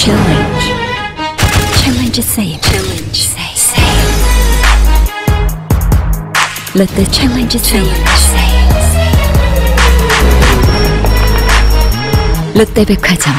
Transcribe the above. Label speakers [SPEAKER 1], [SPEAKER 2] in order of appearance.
[SPEAKER 1] challenge. Challenge sale. Challenge sale. sale. Challenge. 챌린지 세일. 롯데백화점